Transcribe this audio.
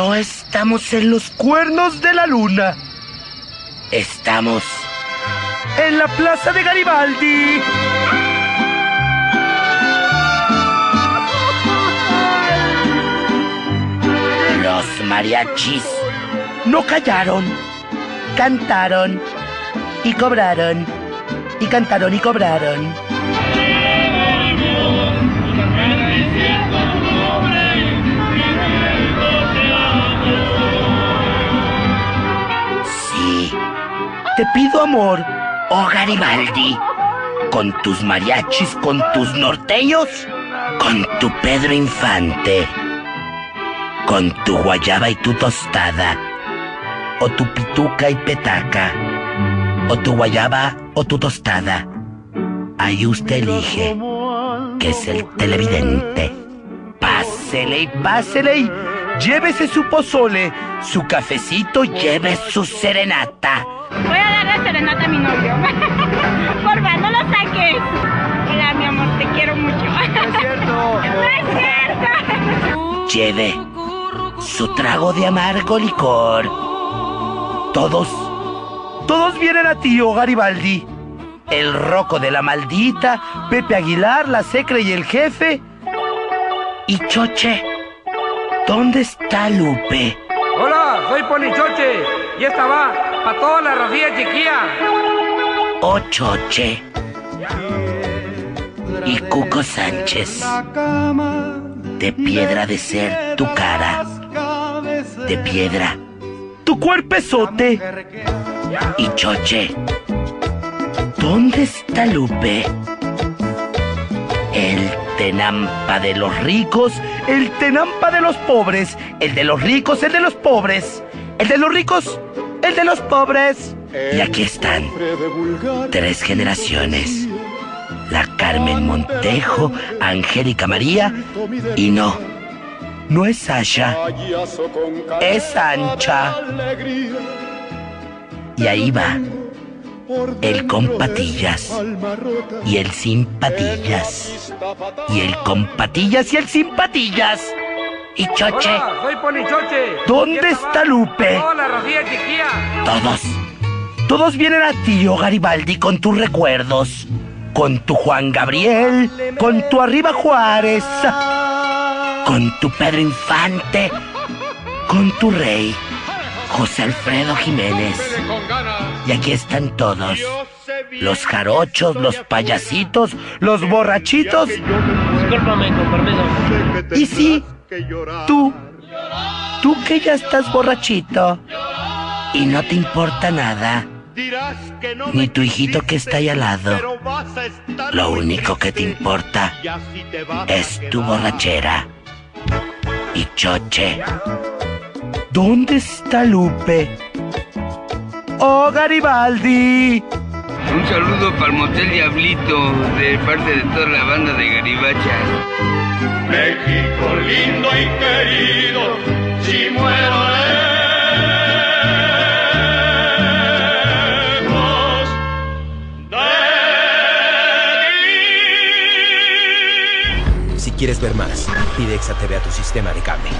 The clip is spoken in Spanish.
No estamos en los cuernos de la luna. Estamos en la plaza de Garibaldi. Los mariachis no callaron, cantaron y cobraron. Y cantaron y cobraron. Te pido amor, oh Garibaldi, con tus mariachis, con tus norteños, con tu Pedro Infante, con tu guayaba y tu tostada, o tu pituca y petaca, o tu guayaba o tu tostada. Ahí usted elige, que es el televidente. Pásele y pásele y llévese su pozole, su cafecito, lleve su serenata. Darle serenata a mi novio. Porfa, no lo saques. Hola, mi amor, te quiero mucho. No es cierto. No es cierto. Lleve su trago de amargo licor. Todos, todos vienen a ti, oh Garibaldi. El roco de la maldita, Pepe Aguilar, la secre y el jefe. Y Choche, ¿dónde está Lupe? Hola, soy Ponichoche. Y esta va para toda la racía chiquilla. Oh Choche. Y Cuco Sánchez. De piedra de ser tu cara. De piedra. Tu cuerpezote. Y Choche. ¿Dónde está Lupe? El tenampa de los ricos, el tenampa de los pobres, el de los ricos, el de los pobres, el de los ricos, el de los pobres. Y aquí están, tres generaciones. La Carmen Montejo, Angélica María y no, no es Sasha, es Ancha. Y ahí va el con patillas y el sin patillas y el con patillas y el sin patillas y Choche. Hola, soy Ponichoche. ¿Dónde está Lupe? para Toda la racía chiquilla. Todos, todos vienen a ti, oh Garibaldi, con tus recuerdos, con tu Juan Gabriel, con tu Arriba Juárez, con tu Pedro Infante, con tu rey, José Alfredo Jiménez. Y aquí están todos. Los jarochos, los payasitos, los borrachitos. Discúlpame, con permiso. Y sí, tú, tú que ya estás borrachito y no te importa nada, ni tu hijito que está ahí al lado. Lo único que te importa es tu borrachera. Y Choche, ¿dónde está Lupe? ¡Oh, Garibaldi! Un saludo para el Motel Diablito de parte de toda la banda de Garibachas. México lindo y querido, si muero lejos de ti. Si quieres ver más, pide Exa TV a tu sistema de cable.